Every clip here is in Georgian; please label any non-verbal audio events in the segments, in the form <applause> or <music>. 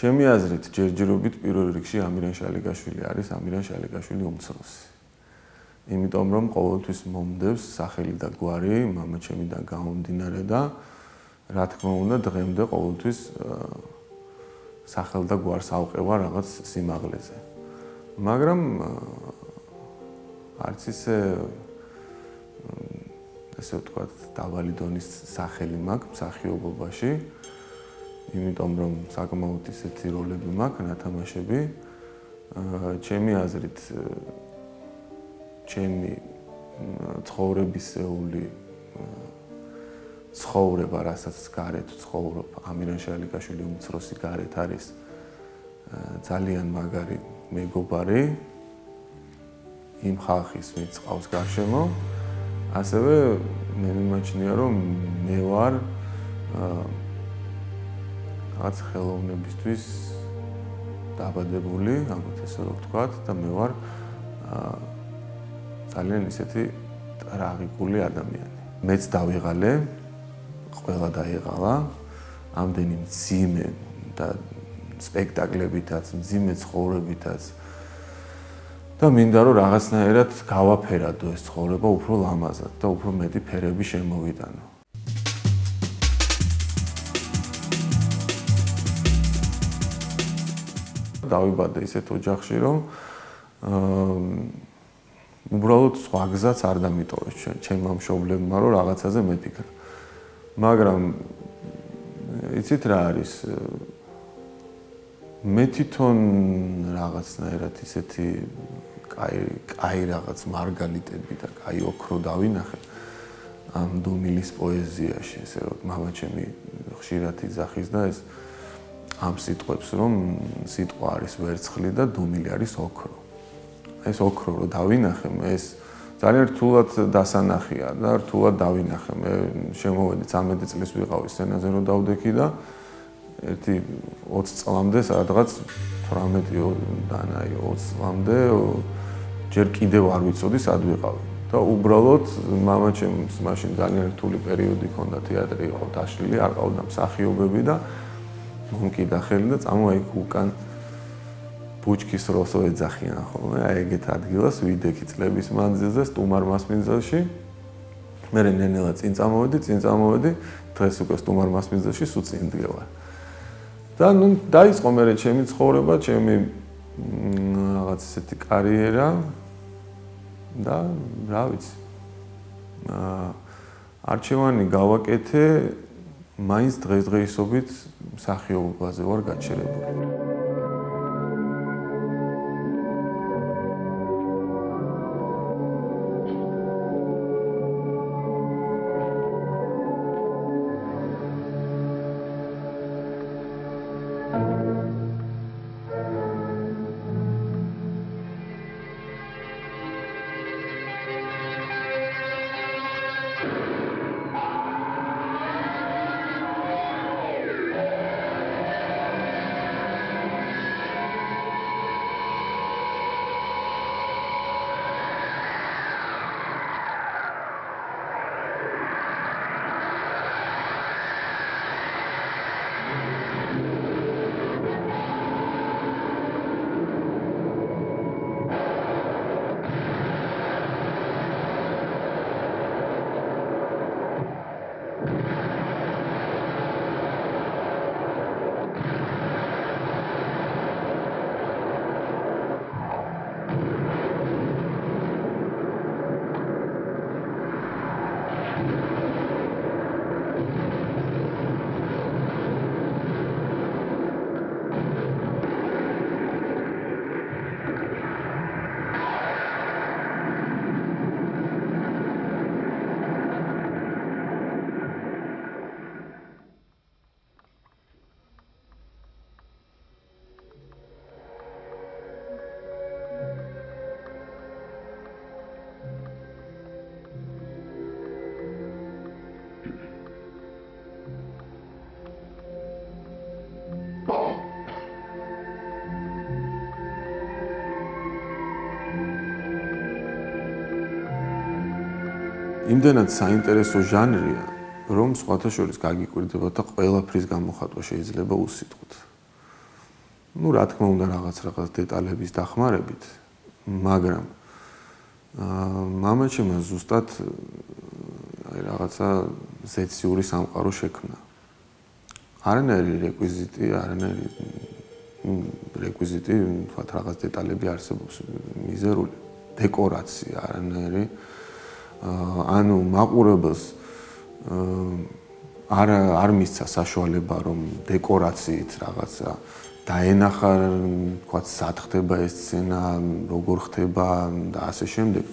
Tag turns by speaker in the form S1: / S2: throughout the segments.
S1: ჩემი აზრით ჯერჯერობით პირველ რიგში ამირან შალიგაშვილი არის ამირან შალიგაშვილი უმცროსი. იმიტომ რომ ყოველთვის მომდევს სახელი და გვარი მამაჩემიდან გამომდინარე და რა თქმა უნდა დღემდე ყოველთვის სახელ და გვარს ავყევა რაღაც სიმაღლეზე. მაგრამ არც ისე ესე ვთქვათ, დაბალი დონის სახელი მაქვს მსახიობობაში. იმიტომ რომ საკმაოდ ისეთი როლები მაქვს ნათამაშები. აა ჩემი აზრით ჩემი ცხოვრებისეული ცხოვრება, რასაც გარეთ ცხოვრობ, ამირან შალიკაშვილი უმცროსი გარეთ არის ძალიან მაგარი მეგობარი იმ ხალხის, ვინც ყავს გარშემო. ასევე მე მიმაჩნია რომ მე ვარ რაღაც ხელოვნებისთვის დაბადებული, ამათ ესე რომ ვთქვათ და მე ვარ ძალიან ისეთი ტრაგიკული ადამიანი. მეც დავიღალე, ყველა დაიღალა ამდენი მძიმე და სპექტაკლებითაც, მძიმე ცხოვრებითაც და მინდა რომ რაღაცნაირად გავაფერადო ეს ცხოვრება უფრო ლამაზად და უფრო მეტი ფერები შემოვიდანო. დავიბადე ისეთ ოჯახში, რომ აა უბრალოდ სხვა გზაც არ დამიტოვეს ჩემმა მშობლებმა, რომ რაღაცაზე მეთიქრა. მაგრამ იცით რა არის? მე თვითონ რაღაცნაირად ისეთი კაი კაი რაღაც მარგალიტები და კაი ოქრო დავინახე ამ დუმილის პოეზიაში ესე რომ მამაჩემი ხშირად იძახის და ეს ამ სიტყვებს რომ სიტყვა არის ვერცხლი და დუმილი არის ოქრო. ეს ოქრო რომ დავინახე ეს ძალიან რთულად დასანახია და რთულად დავინახე. მე შემოვედი 13 წლის ვიყავი სცენაზე რომ დავდექი და ერთი 20 წლამდე სადღაც 18 დანაი 20 წლამდე ჯერ კიდევ არ ვიცოდი სად ვიყავი. და უბრალოდ მამაჩემს მაშინ ძალიან რთული პერიოდი ჰქონდა თეატრი იყო დაშლილი არ ყავდა მსახიობები და მომკიდა ხელი და წამოა იქ უკან ბუჩქის როსო ეძახიან ხოლმე აი ეგეთ ადგილას ვიდექი წლების მანძილზე სტუმარ მასმინძელში მე რენელა წინ წამოვედი წინ წამოვედი დღეს უკვე სტუმარ მასმინძელში სულ წინ დგევა და ნუ დაიწყო მე ჩემი ცხოვრება ჩემი რაღაც ესეთი კარიერა და რა ვიცი. აა არჩევანი გავაკეთე მაინც დღესდღეობით მსახიობობაზე ვარ გაჩერებული იმდენად საინტერესო ჟანრია, რომ სხვათა შორის გაგიკვირდება და ყველაფრის გამოხატვა შეიძლება უსიტყვოდ. ну, რა თქმა უნდა, რაღაც რაღაც დეტალების დახმარებით, მაგრამ აა მამაჩემ ზუსტად აი რაღაცა ზეციური სამყარო შექმნა. არანაირი რეკვიზიტი, არანაირი რეკვიზიტი, თქვა რაღაც დეტალები არსებობს, მიზერული დეკორაცია, არანაირი აა ანუ მაყურებელს არ არ მისცა საშუალება რომ დეკორაციით რაღაცა დაენახა თქვა სად ხდება ეს სცენა, როგორ ხდება და ასე შემდეგ.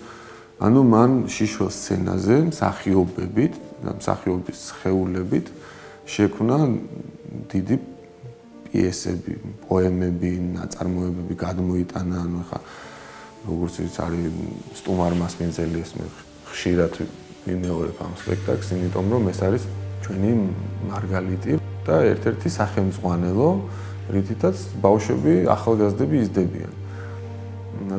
S1: ანუ მან შიშო სცენაზე მსახიობებით და მსახიობის ხეულებით შექმნა დიდი პიესები, პოემები, ნაწარმოებები გადმოიტანა, ანუ ხა როგორც ის არის სტუმარ მასმინძელი ეს მე ხშირად ვიმეორებ ამ სპექტაკლს, იმიტომ რომ ეს არის ჩვენი მარგალიტი და ერთ-ერთი სახელმძღვანელო, რითითაც ბავშვები, ახალგაზრდები იზრდებიან.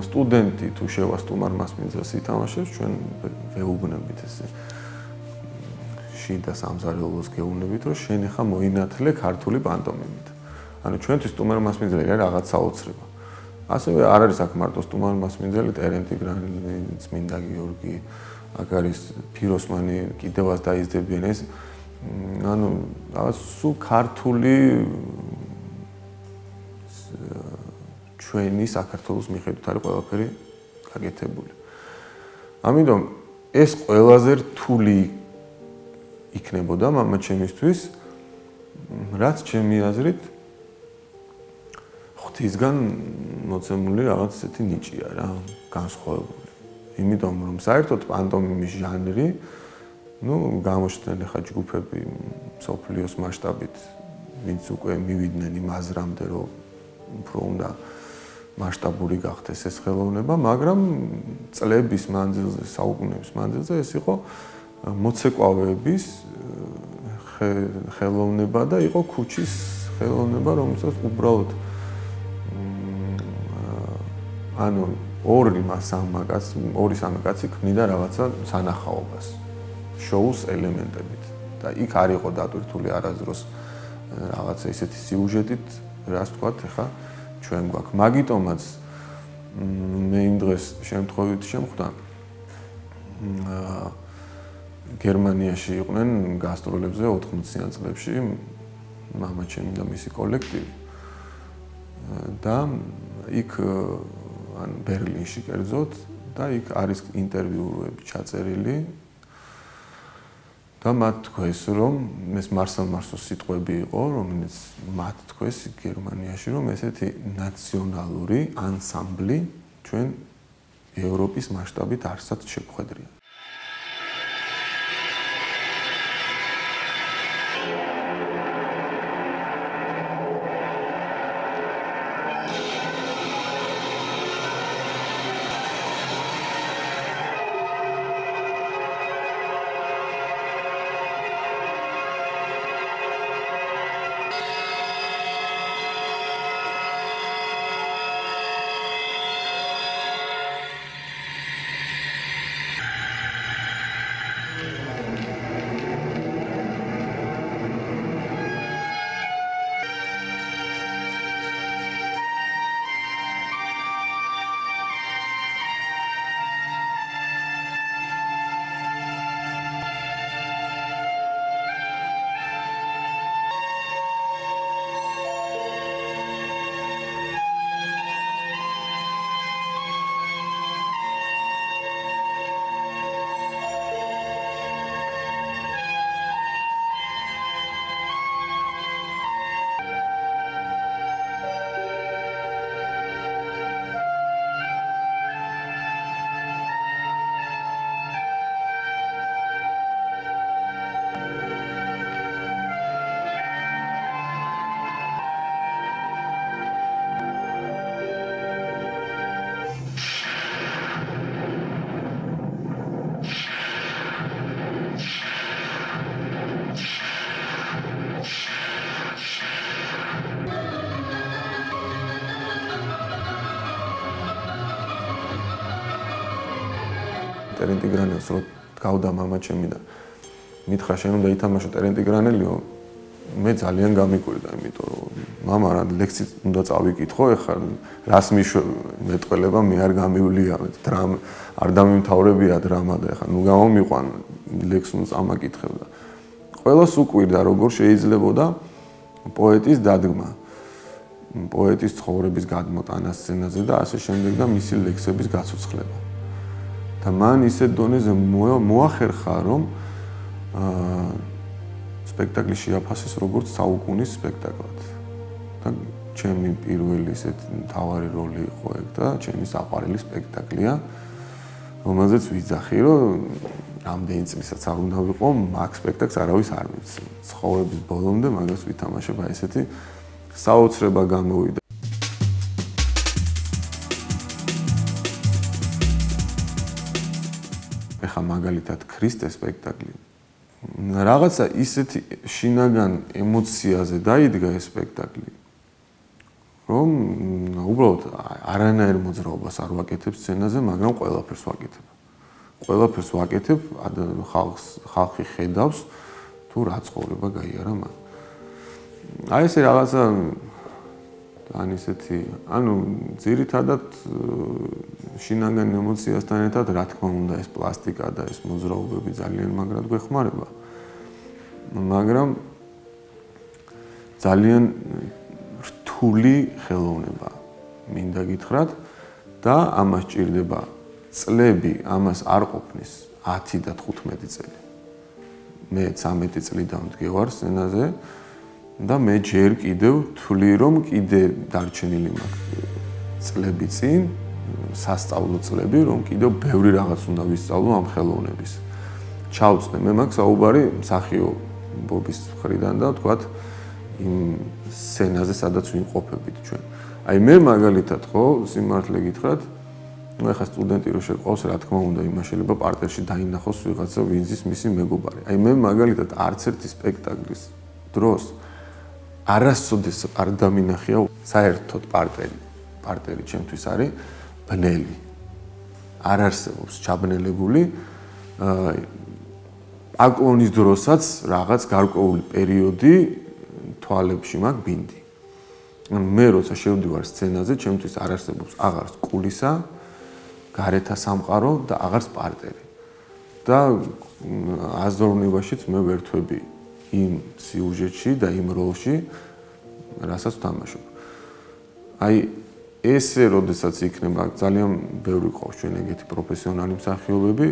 S1: სტუდენტი თუ შევა სტუმარ მასმინძელს ითამაშებს, ჩვენ ვეუბნებით ესე შიდა სამზარეულოს გეუბნებით, რომ შენ ახლა მოინათლე ქართული პანტომიმით. ანუ ჩვენთვის სტუმარ მასმინძელი არის რაღაც საოცრება. ასევე არ არის აქ მარტო სტუმარ მასმინძელი, ტერენტი გრანი, წმინდა გიორგი, აქ არის ფიროსმანი, კიდევაც დაიზრდებიან ეს ანუ რაღაც სულ ქართული ჩვენი საქართველოს მიხედვით არის ყველაფერი გაკეთებული. ამიტომ ეს ყველაზე რთული იქნებოდა მამა ჩემისთვის, რაც ჩემი აზრით ღვთისგან მოცემული რაღაც ესეთი ნიჭია რა, განსხვავებული. იმიტომ რომ საერთოდ პანტომიმის ჟანრი ну, გამოჩნდნენ ხა ჯგუფები სოფლიოს მასშტაბით, ვინც უკვე მივიდნენ იმ აზრამდე, რომ უფრო უნდა მასშტაბური გახდეს ეს ხელოვნება, მაგრამ წლების მანძილზე, საუკუნეების მანძილზე ეს იყო მოცეკვავეების ხელოვნება და იყო ქუჩის ხელოვნება, რომელსაც უბრალოდ ანუ ორი მასამა კაც, ორი სამი კაცი ქმნიდა რაღაცა სანახაობას შოუს ელემენტებით და იქ არ იყო დატვირთული არაზროს რაღაცა ისეთი სიუჟეტით, რას თქვა ხა ჩვენ გვაქვს. მაგიტომაც მე იმ დღეს შემთხვევით შემხვდა აა გერმანიაში იყვნენ გასტროლებზე 80-იან წლებში მამაჩემი და მისი კოლექტივი. და იქ ან ბერლინში კერძოდ და იქ არის ინტერვიუები ჩაწერილი. და მათ თქვეს რომ ეს მარსელ მარსოს სიტყვები იყო რომელიც მათ თქვეს გერმანიაში რომ ესეთი ნაციონალური ანსამბლი ჩვენ ევროპის მასშტაბით არსად შეგვხედრია ტერენტი გრანელს რო გავდა мама ჩემი და მითხრა შენ უნდა ითამაშო ტერენტი გრანელიო მე ძალიან გამიკვირდა, იმიტომ რომ мама რა ლექციით უნდა წავიკითხო, ეხლა რას მიშვები? მეტყველება მე არ გამივლია, დრამ არ დამიმთავრებია დრამა და ეხლა ნუ გამომიყვან ლექს უნდა წამაკითხებდა. ყველას უკვირდა როგორ შეიძლებოდა პოეტის დადგმა. პოეტის ცხოვრების გადმოტანა სცენაზე და ასე შემდეგ და მისი ლექსების გაცოცხლება. და მან ისეთ დონეზე მოახერხა, რომ აა სპექტაკლი შეაფასეს როგორც საუკუნის სპექტაკლად. და ჩემი პირველი ესეთ მთავარი როლი იყო ეგ და ჩემი საყვარელი სპექტაკლია, რომელზეც ვიძახი, რომ რამდენი წლისაც არ უნდა ვიყო, მაგ სპექტაკლს არავის არ მიცს. ცხოვრების ბოლომდე მაგას ვითამაშებ აი ესეთი საოცრება გამოვიდა. მაგალითად ქრისტეს სპექტაკლი რაღაცა ისეთი შინაგან ემოციაზე დაიდგა ეს სპექტაკლი რომ უბრალოდ არანაირ მოძრაობას არ ვაკეთებ სცენაზე, მაგრამ ყველაფერს ვაკეთებ. ყველაფერს ვაკეთებ, ხალხს ხალხი ხედავს თუ რა ცხოვრება გაიარა მან. აი ესე რაღაცა ან ისეთი, ანუ ძირითადად შინაგან ემოციასთან ერთად რა თქმა უნდა ეს პლასტიკა და ეს მოძრაობები ძალიან მაგრად გვეხმარება. მაგრამ ძალიან რთული ხელოვნება მინდა გითხრათ და ამას ჭირდება წლები, ამას არ ყოფნის 10 და 15 წელი. მე 13 წლიდან მდგევარ სცენაზე და მე ჯერ კიდევ თვლი რომ კიდე დარჩენილი მაქვს წლები წინ სასწავლო წლები რომ კიდევ ბევრი რაღაც უნდა ვისწავლო ამ ხელოვნების. ჩავწნე მე მაქვს აუბარი მსახიობობის ხრიდან და თქვათ იმ სცენაზე სადაც ვიმყოფებით ჩვენ. აი მე მაგალითად ხო სიმართლე გითხრათ ну ეხა სტუდენტი რო შეყავს რა თქმა უნდა იმაშელება პარტერში დაინახოს ვიღაცა ვინზის მისი მეგობარი. აი მე მაგალითად არც ერთი სპექტაკლის დროს არასოდეს არ დამინახია საერთოდ პარტერი. პარტერი ჩემთვის არის ბნელი. არ არსებობს ჩაბნელებული აა აკლონის დროსაც რაღაც გარკვეული პერიოდი თვალებში მაქვს ბინდი. მე როცა შევდივარ სცენაზე, ჩემთვის არ არსებობს აღარს კულისა, გარეთა სამყარო და აღარს პარტერი. და აზროვნებაშიც მე ვერთვები იმ სიუჟეტში და იმ როლში, რასაც თამაშობ. აი ესე როდესაც იქნება ძალიან ბევრი ყავს ჩვენ ეგეთი პროფესიონალი მსახიობები,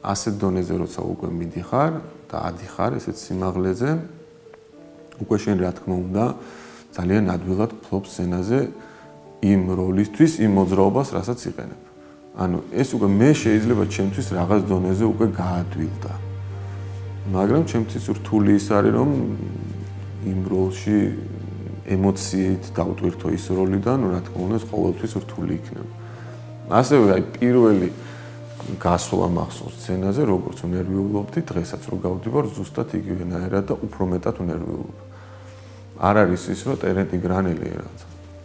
S1: ასეთ დონეზე როცა უკვე მიდიხარ და ადიხარ ესეთ სიმაღლეზე, უკვე შენ რა თქმა უნდა ძალიან ადვილად ფლობს სცენაზე იმ როლისთვის, იმ მოძრაობას, რასაც იყენებ. ანუ ეს უკვე მე შეიძლება ჩემთვის რაღაც დონეზე უკვე გაადვილდა. მაგრამ ჩემთვის რთული ის არის რომ იმ როლში ემოციით დავტვირთო ის როლი და ნუ რა თქმა უნდა ეს ყოველთვის რთული იქნება. ასევე აი პირველი გასვლა მახსოვს სცენაზე, როგორც ნერვიულობდი, დღესაც რო გავდივარ ზუსტად იგივენაირად და უფრო მეტად ნერვიულობ. არ არის ის რომ ტერენტი გრანელი რაც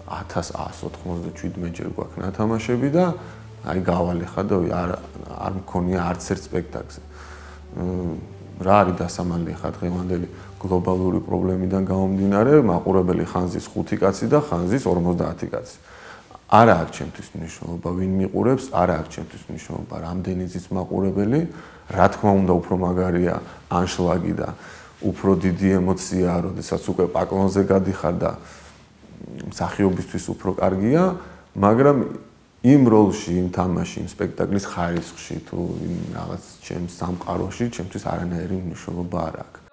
S1: 1197 ჯერ გვაქვს ნათამაშები და აი გავალე ხა და არ არ მქონია არც ერთ სპექტაკლზე. რა არის დასამალი ხა დღევანდელი გლობალური პრობლემიდან გამომდინარე, მაყურებელი ხანზის 5 კაცი და ხანზის 50 კაცი. არა აქვს ჩემთვის მნიშვნელობა, ვინ მიყურებს, არა აქვს ჩემთვის მნიშვნელობა, რამდენი ზის მაყურებელი, რა თქმა უნდა, უფრო მაგარია ანშლაგი და უფრო დიდი ემოციაა, როდესაც უკვე პაკლონზე გადიხარ და მსახიობისთვის უფრო კარგია, მაგრამ იმ როლში, იმ თამაში, იმ სპექტაკლის ხარისხში თუ იმ რაღაც ჩემს სამყაროში, ჩემთვის არანაირი მნიშვნელობა არ აქვს.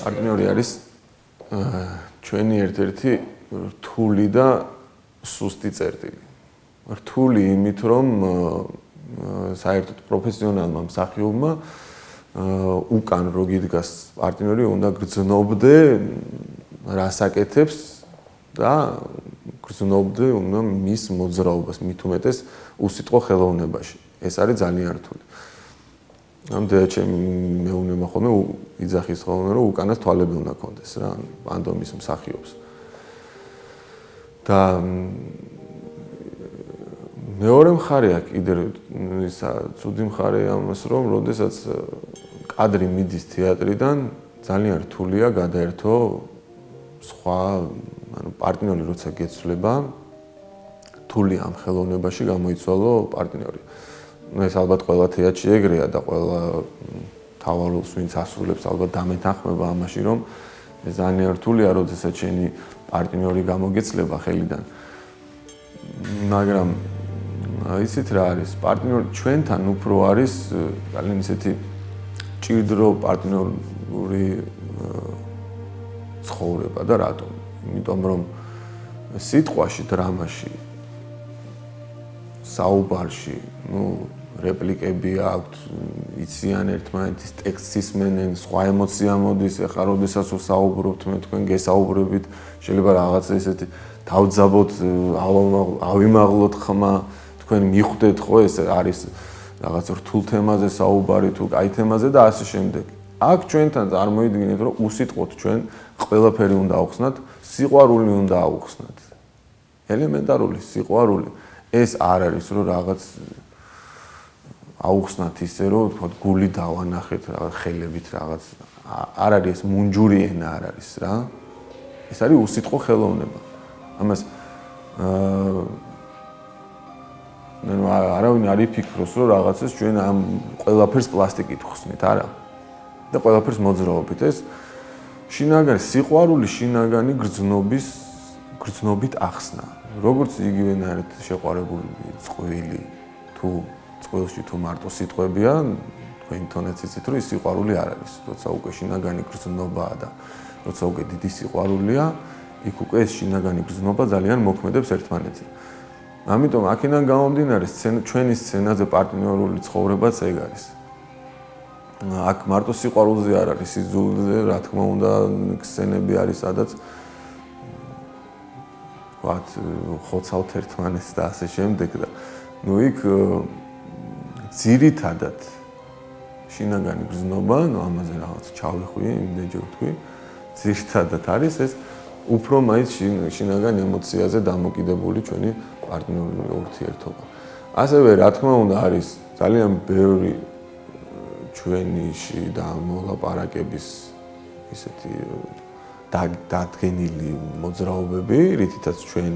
S1: პარტნიორი არის ჩვენი ერთ-ერთი რთული და სუსტი წერტილი. რთული იმით, რომ საერთოდ პროფესიონალმა მსახიობმა უკან რო გიდგას პარტნიორი უნდა გრძნობდე რასაკეთებს და გრძნობდე უნდა მის მოძრაობას მით უმეტეს უსიტყვო ხელოვნებაში. ეს არის ძალიან რთული. ამდე ჩემ მეუბნება ხოლმე იძახის ხოლმე რომ უკანას თვალები უნდა კონდეს რა პანდომის მსახიობს. და მეორე მხარეა კიდე ისა ცუდი მხარე ამას რომ როდესაც კადრი მიდის თეატრიდან ძალიან რთულია გადაერთო სხვა ანუ პარტნიორი როცა გეცვლება რთული ამ ხელოვნებაში გამოიცვალო პარტნიორი. ეს ალბათ ყველა თეატრში ეგრეა და ყველა თავარულს ვინც ასრულებს ალბათ დამეთანხმება ამაში რომ ეს ძალიან რთულია როდესაც შენი პარტნიორი გამოგეცლება ხელიდან. მაგრამ ისეთ რა არის? პარტნიორი ჩვენთან უფრო არის ძალიან ისეთი ჭირდრო პარტნიორული ცხოვრება და რატომ? იმიტომ რომ სიტყვაში დრამაში საუბარში ну რეპლიკები აქვთ, იციან ერთმანეთის ტექსტს ისმენენ, სხვა ემოცია მოდის, ეხლა როდესაც ვსაუბრობთ მე თქვენ გესაუბრებით, შეიძლება რაღაც ესეთი თავძაბოთ, ავიმაღლოთ ხმა, თქვენ მიხვდეთ ხო ეს არის რაღაც რთულ თემაზე საუბარი თუ კაი თემაზე და ასე შემდეგ. აქ ჩვენთან წარმოიდგინეთ, რომ უსიტყვოთ ჩვენ ყველაფერი უნდა აუხსნათ, სიყვარული უნდა აუხსნათ. ელემენტარული სიყვარული. ეს არ არის რომ რაღაც აუხსნათ ისე რომ თქო გული დავანახეთ რაღაც ხელებით რაღაც. არ არის ეს მუნჯური ენა არ არის რა. ეს არის უსიტყვო ხელოვნება. ამას აა ნუ არავინ არ იფიქროს რომ რაღაცას ჩვენ ამ ყველაფერს პლასტიკით ხსნით არა. და ყველაფერს მოძრაობით ეს შინაგანი სიყვარული შინაგანი გრძნობის გრძნობით ახსნა. როგორც იგივენაირად შეყვარებული წყვილი თუ წყვილში თუ მარტო სიტყვებია, თქვენ თონეც იცით, რომ ის სიყვარული არ არის. როცა უკვე შინაგანი გრძნობაა და როცა უკვე დიდი სიყვარულია, იქ უკვე ეს შინაგანი გრძნობა ძალიან მოქმედებს ერთმანეთზე. ამიტომ აქედან გამომდინარე, ჩვენი სცენაზე პარტნიორული ცხოვრებაც ეგ არის. აქ მარტო სიყვარულზე არ არის, სიძულზე, რა თქმა უნდა, სცენები არის, სადაც ვთქვათ, ხოცავთ ერთმანეთს და ასე შემდეგ და ნუ იქ ძირითადად შინაგანი გზნობა, ნუ ამაზე რაღაც ჩავიხვი, იმდენჯერ ვთქვი, ძირითადად არის ეს უფრო მაინც შინაგან ემოციაზე დამოკიდებული ჩვენი პარტნიორული ურთიერთობა. ასევე რა თქმა უნდა არის ძალიან ბევრი ჩვენიში და მოლაპარაკების ისეთი დადგენილი მოძრაობები, რითიც ჩვენ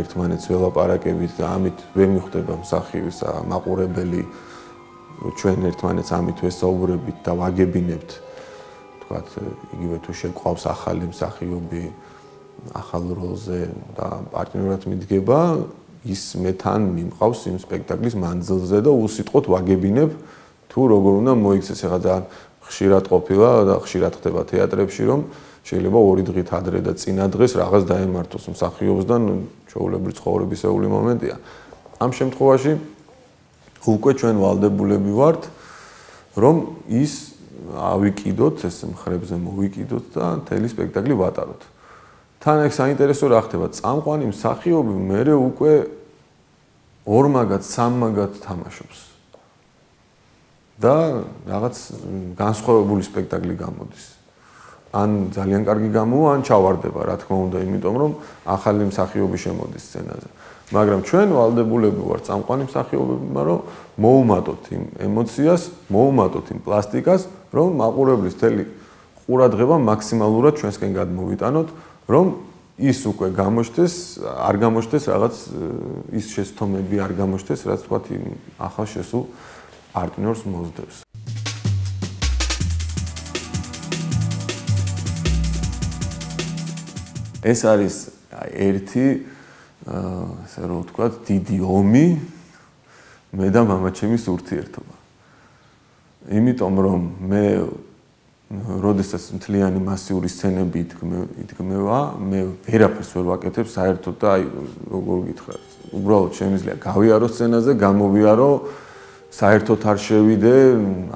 S1: ერთმანეთს ველაპარაკებით და ამით ვერ მიხვდება მსახიობისა მაყურებელი ჩვენ ერთმანეთს ამით ვესაუბრებით და ვაგებინებთ. თქვათ იგივე თუ შეყვავს ახალი მსახიობი ახალ როლზე და პარტნიორად მიდგება ის მეთან მიმყავს იმ სპექტაკლის მანძილზე და უსიტყვოდ ვაგებინებ თუ როგორ უნდა მოიქცეს ახლა ძალიან ხშირად ყოფილა და ხშირად ხდება თეატრებში რომ შეიძლება ორი დღით ადრე და წინა დღეს რაღაც დაემართოს მსახიობსთან ჩაულებრივ ცხოვრებისეული მომენტია. ამ შემთხვევაში უკვე ჩვენ ვალდებულები ვართ, რომ ის ავიკიდოთ, ეს მხრებზე მოვიკიდოთ და მთელი სპექტაკლი ვატაროთ. თან ეგ საინტერესო რა ხდება, წამყვანი მსახიობი მეરે უკვე ორმაგად, სამმაგად თამაშობს. და რაღაც განსხვავებული სპექტაკლი გამოდის. ან ძალიან კარგი გამოვა, ან ჩავარდება, რა თქმა უნდა, იმიტომ რომ ახალი მსახიობი შემოდის სცენაზე. მაგრამ ჩვენ ვალდებულები ვართ წამყვანი მსახიობებმა, რომ მოუმატოთ იმ ემოციას, მოუმატოთ იმ პლასტიკას, რომ მაყურებლის თელი ყურადღება მაქსიმალურად ჩვენსკენ გადმოვიტანოთ, რომ ის უკვე გამოჩდეს, არ გამოჩდეს რაღაც ის შეცდომები არ გამოჩდეს, რაც თქვა იმ ახალ შესულ პარტნიორს მოსდევს. ეს არის ერთი ასე რომ ვთქვა დიდი ომი მე და მამაჩემის ურთიერთობა. იმიტომ რომ მე როდესაც მთლიანი მასიური სცენები იდგმევა, მე ვერაფერს ვერ ვაკეთებ საერთოდ და აი როგორ გითხრათ, უბრალოდ შემიძლია გავიარო სცენაზე, გამოვიარო, საერთოდ არ შევიდე,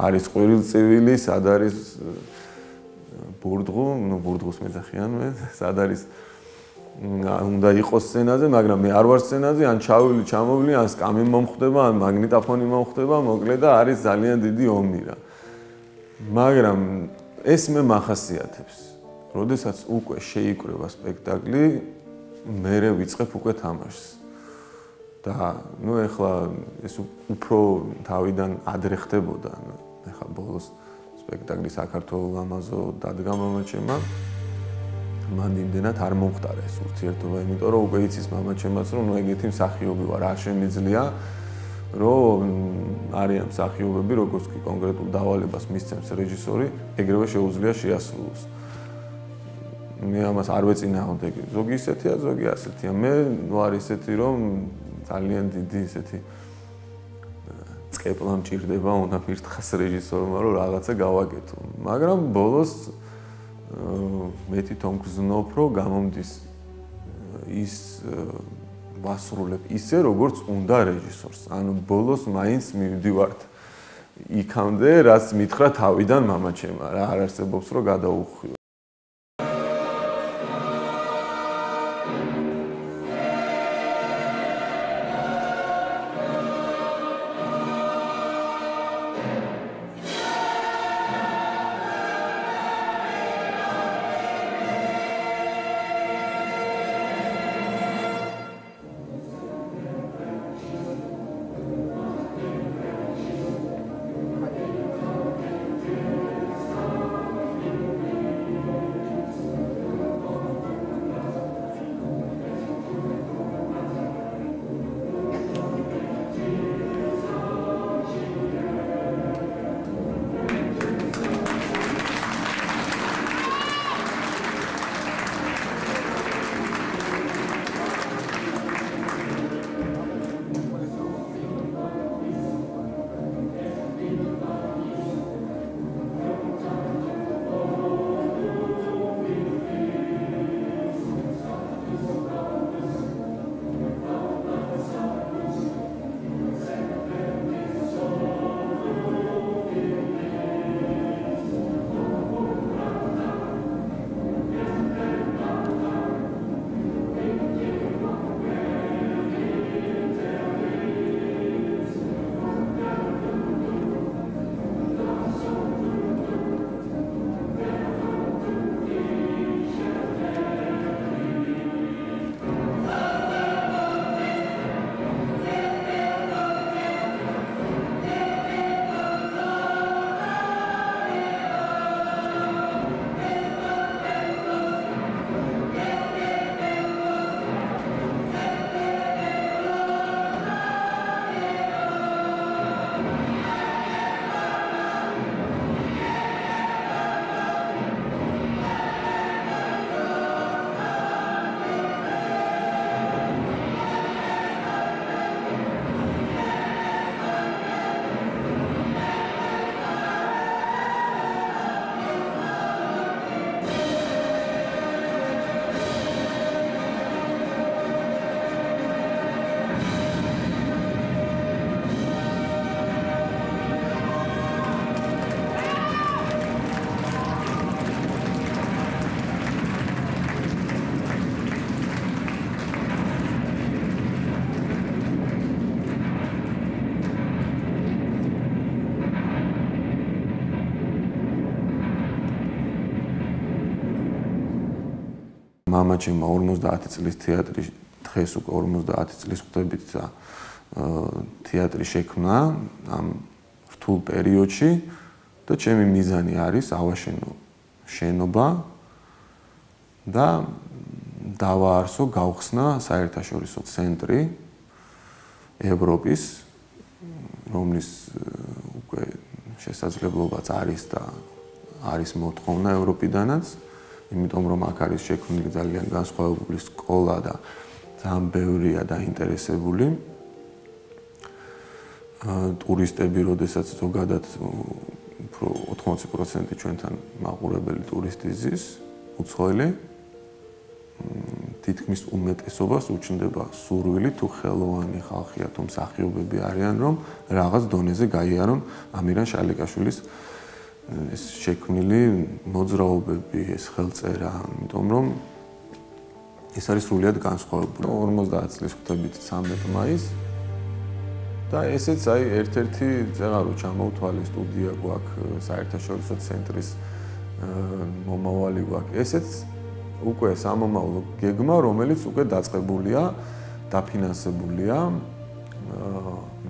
S1: არის ყვირილწივილი, სად არის ბურდღუ, ნუ ბურდღუს მეძახიან მე, სად არის უნდა იყოს სცენაზე, მაგრამ მე არ ვარ სცენაზე, ან ჩავილი, ჩამოვლი, ან სკამი მომხდება, ან მაგნიტოფონი მომხდება, მოკლედ და არის ძალიან დიდი ომი რა. მაგრამ ეს მე מחასიათებს. როდესაც უკვე შეიკრება სპექტაკლი, მე ვიწყებ უკვე თამაშს. და ნუ ეხლა ეს უფრო თავიდან ადრე ხდებოდა, ნუ ეხლა ბოლოს სპექტაკლი საქართველოს ლამაზო დადგა მამაჩემმა მან იმდენად არ მომختار ეს ურთიერთობა, იმიტომ რომ უკვე იცის მამაჩემაც, რომ ნუ ეგეთი მსახიობი ვარ, არ შემიძლია რომ არიან მსახიობები, როგორც კი კონკრეტულ დავალებას მისცემს რეჟისორი, ეგრევე შეუძლია შეასრულოს. მე ამას არ ვეწინააღმდეგი. ზოგი ისეთია, ზოგი ასეთია. მე ვარ ისეთი, რომ ძალიან დიდი ისეთი წკეპლა მჭირდება, უნდა მირთხას რეჟისორმა, რომ რაღაცა გავაკეთო. მაგრამ ბოლოს მე თვითონ გზნობ, რომ გამომდის ის ვასრულებ ისე როგორც უნდა რეჟისორს. ანუ ბოლოს მაინც მივდივართ იქამდე, რაც მითხრა თავიდან მამაჩემა რა არ არსებობს რომ გადაუხვიო. N'amatxima 50 წლის თეატრი დღეს უკვე 50 წლის ხვდებით და თეატრი შექმნა ამ რთულ პერიოდში და ჩემი მიზანი არის ავაშენო შენობა და დავაარსო გავხსნა საერთაშორისო ცენტრი ევროპის რომლის უკვე შესაძლებლობაც არის და არის მოთხოვნა ევროპიდანაც იმიტომ რომ აქ არის შექმნილი ძალიან განსხვავებული სკოლა და ძალიან ბევრია დაინტერესებული. აა ტურისტები, როდესაც ზოგადად უფრო 80% ჩვენთან მაყურებელი ტურისტი ზის, უცხოელი. თითქმის უმეტესობას უჩნდება სურვილი თუ ხელოვანი ხალხია თუ მსახიობები არიან რომ რაღაც დონეზე გაიარონ ამირან შალიკაშვილის ეს შექმნილი მოძრაობები, ეს ხელწერა, იმიტომ რომ ეს არის სრულიად განსხვავებული. 50 წლის ხვდებით 13 მაისს და ესეც აი ერთ-ერთი ზეღარო ჩამოვთვალე სტუდია გვაქვს საერთაშორისო ცენტრის მომავალი გვაქვს. ესეც უკვე სამომავლო გეგმა რომელიც უკვე დაწყებულია დაფინანსებულია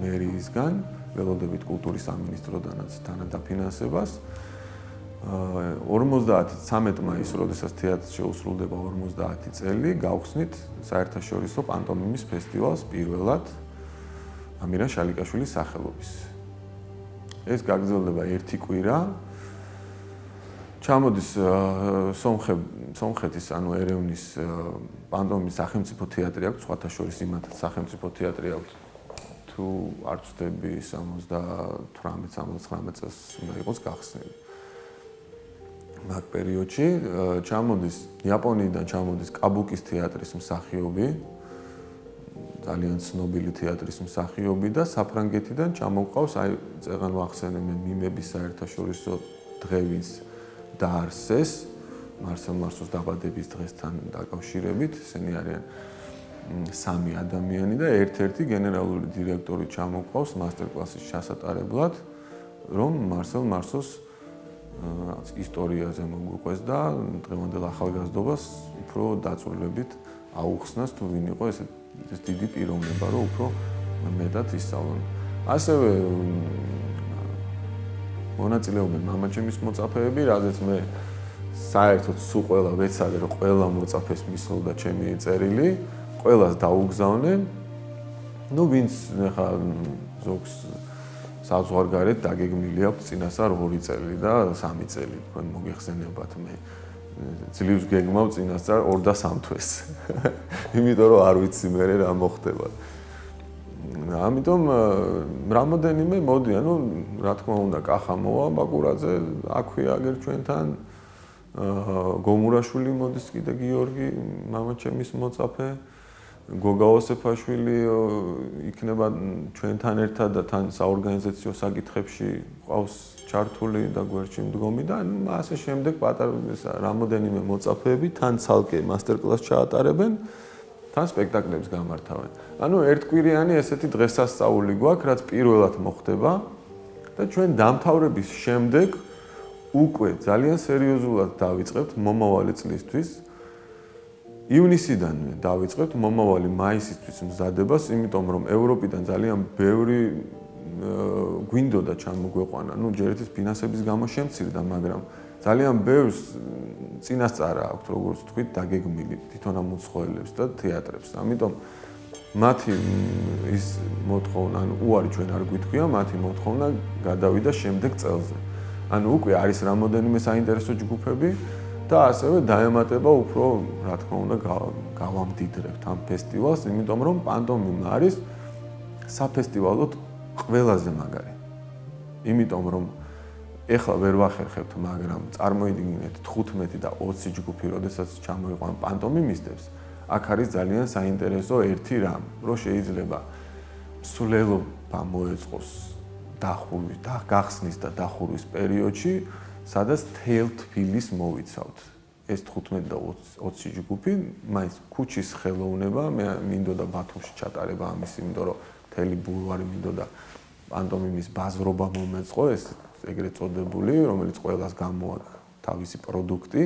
S1: მერიისგან ველოდებით კულტურის სამინისტროდანაც თანადაფინანსებას 50-13 მაისს, როდესაც თეატრში შეუსრულდება 50 წელი, გავხსნით საერთაშორისო პანტომიმის ფესტივალს პირველად ამირან შალიკაშვილის სახელობის. ეს გაგრძელდება ერთი კვირა. ჩამოდის სომხე სომხეთის ანუ ერევნის პანდომის სახელმწიფო თეატრი აქვს, სხვათა შორის იმათ სახელმწიფო თეატრი აქვს. თუ არ ვწდები 78-79 წელს უნდა იყოს გახსნილი. მაგ პერიოდში ჩამოდის იაპონიიდან ჩამოდის კაბუკის თეატრის მსახიობი ძალიან ცნობილი თეატრის მსახიობი და საფრანგეთიდან ჩამოყავს აი წეგან ვახსენე მე მიმების საერთაშორისო დღევის დაარსეს მარსელ მარსოს დაბადების დღესთან დაკავშირებით ესენი არიან სამი ადამიანი და ერთ-ერთი გენერალური დირექტორი ჩამოყავს მასტერკლასის ჩასატარებლად რომ მარსელ მარსოს ისტორიაზე მოგვიყვეს და დღევანდელ ახალგაზრდობას უფრო დაწვრილებით აუხსნას თუ ვინ იყო ეს ეს დიდი პიროვნება რომ უფრო მეტად ისწავლონ. ასევე მონაწილეობენ მამაჩემის მოწაფეები, რადგან მე საერთოდ სულ ყველა ვეცადე რომ ყველა მოწაფეს მისლოდა ჩემი წერილი, ყველას დაუგზავნე. ну ვინც ხა ზოგს საზღვარგარეთ დაგეგმილი აქვს წინასწარ 2 წელი და 3 წელი თქვენ მოგეხსენებათ მე ძლივს გეგმავ წინასწარ 2 და 3 თვეს. <laughs> იმიტომ რომ არ ვიცი მე რა მოხდება. ამიტომ რამოდენიმე მოდი, ანუ რა თქმა უნდა, კახა მოვა ბაკურაძე, აქვე აგერ ჩვენთან გომურაშვილი მოდის კიდე გიორგი, მამაჩემის მოწაფე. გოგა ოსეფაშვილი იქნება ჩვენთან ერთად და თან საორგანიზაციო საკითხებში ყავს ჩართული და გვერდში მდგომი და ასე შემდეგ პატარა რამოდენიმე მოწაფეები თან ცალკე მასტერკლას ჩაატარებენ თან სპექტაკლებს გამართავენ. ანუ ერთკვირიანი ესეთი დღესასწაული გვაქვს, რაც პირველად მოხდება და ჩვენ დამთავრების შემდეგ უკვე ძალიან სერიოზულად დავიწყებთ მომავალი წლისთვის ივნისიდანვე დავიწყებთ მომავალი მაისისთვის მზადებას, იმიტომ რომ ევროპიდან ძალიან ბევრი გვინდოდა ჩამოგვეყვანა. ნუ ჯერეთის ფინანსების გამო შემცირდა, მაგრამ ძალიან ბევრს წინასწარა აქვს, როგორც თქვით, დაგეგმილი თვითონ ამ უცხოელებს და თეატრებს. ამიტომ მათი ის მოთხოვნა, ანუ უარი ჩვენ არ გვითქვია, მათი მოთხოვნა გადავიდა შემდეგ წელზე. ანუ უკვე არის რამოდენიმე საინტერესო ჯგუფები და ასევე დაემატება უფრო, რა თქმა უნდა, გავამდიდრებთ ამ ფესტივალს, იმიტომ რომ პანტომიმა არის საფესტივალო ყველაზე მაგარი. იმიტომ რომ ეხლა ვერ ვახერხებთ, მაგრამ წარმოიდგინეთ 15 და 20 ჯგუფი, როდესაც ჩამოიყვან პანტომიმისტებს, აქ არის ძალიან საინტერესო ერთი რამ, რომ შეიძლება სულელობა მოეწყოს დახურვის, და გახსნის და დახურვის პერიოდში, სადაც თელთფილის მოვიცავთ. ეს 15 და 20 ჯგუფი, მაინც ქუჩის ხელოვნება, მე მინდოდა ბათუმში ჩატარება ამის, იმიტომ რომ თელი ბულვარი მინდოდა პანტომიმის ბაზრობა მომეწყო ეს ეგრეთ წოდებული, რომელიც ყველას გამოაქვს თავისი პროდუქტი,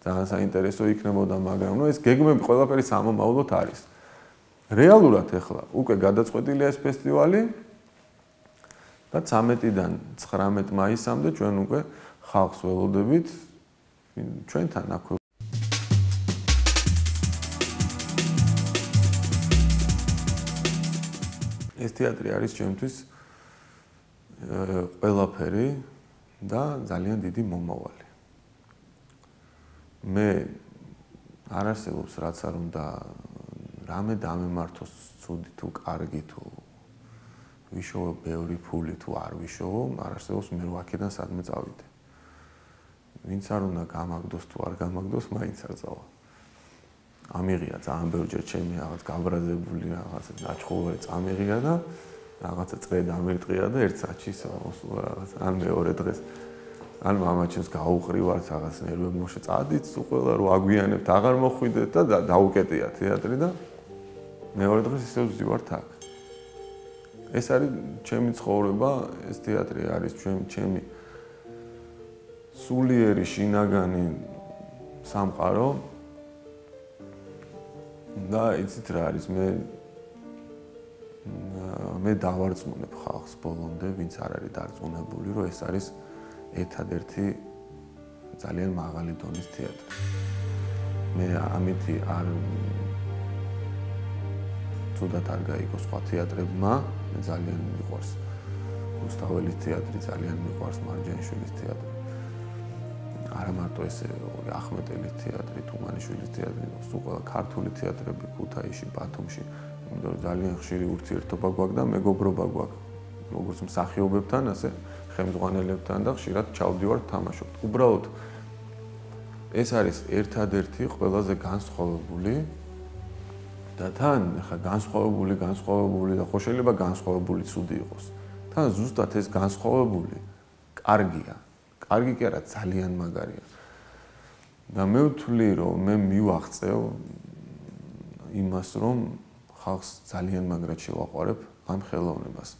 S1: ძალიან საინტერესო იქნებოდა, მაგრამ ნუ ეს გეგმები ყველაფერი სამომავლოდ არის. რეალურად ახლა უკვე გადაწყვეტილია ეს ფესტივალი და 13-დან 19 მაისამდე ჩვენ უკვე ხალხს ველოდებით ჩვენთან აქვე ეს თეატრი არის ჩემთვის ყველაფერი და ძალიან დიდი მომავალი. მე არ არსებობს რაც არ უნდა რამე დამემართოს ცუდი თუ კარგი თუ ვიშოვო ბევრი ფული თუ არ ვიშოვო, არ არსებობს მე რო აქედან სადმე წავიდე. ვინც არ უნდა გამაგდოს თუ არ გამაგდოს, მაინც არ წავა. ამიღია ძალიან ბევრჯერ ჩემი რაღაც გაბრაზებული რაღაც ნაჩხოვარი წამიღია და რაღაცა წრე დამერტყია და ერთ საათში მოსულა რაღაც ან მეორე დღეს. ან მამაჩემს გაუყრივართ რაღაც ნერვები მოშე. წადით თუ ყველა რო აგვიანებთ აღარ მოხვიდეთ და დაუკეტია თეატრი და მეორე დღეს ისევ ვზივართ აქ. ეს არის ჩემი ცხოვრება ეს თეატრი არის ჩემი ჩემი სულიერი შინაგანი სამყარო. და იცით რა არის მე მე დავარწმუნებ ხალხს ბოლომდე ვინც არ არის დარწმუნებული რომ ეს არის ერთადერთი ძალიან მაღალი დონის თეატრი. მე ამითი არ თუდად არ გაიგო სხვა თეატრებმა მე ძალიან მიყვარს რუსთაველის თეატრი ძალიან მიყვარს მარჯანიშვილის თეატრი არა მარტო ეს ახმეტელის თეატრი, თუმანიშვილის თეატრი, სულ ყველა ქართული თეატრები ქუთაისში, ბათუმში, იმიტომ ძალიან ხშირი ურთიერთობა გვაქვს და მეგობრობა გვაქვს. როგორც მსახიობებთან, ასე ხელმძღვანელებთან და ხშირად ჩავდივართ თამაშობთ. უბრალოდ ეს არის ერთადერთი ყველაზე განსხვავებული და თან ხა განსხვავებული, განსხვავებული და ხო შეიძლება განსხვავებული ცუდი იყოს. თან ზუსტად ეს განსხვავებული კარგია. კარგი კი არა, ძალიან მაგარია. და მე ვთვლი, რომ მე მივახწევ იმას, რომ ხალხს ძალიან მაგრად შევაყარებ ამ ხელოვნებას.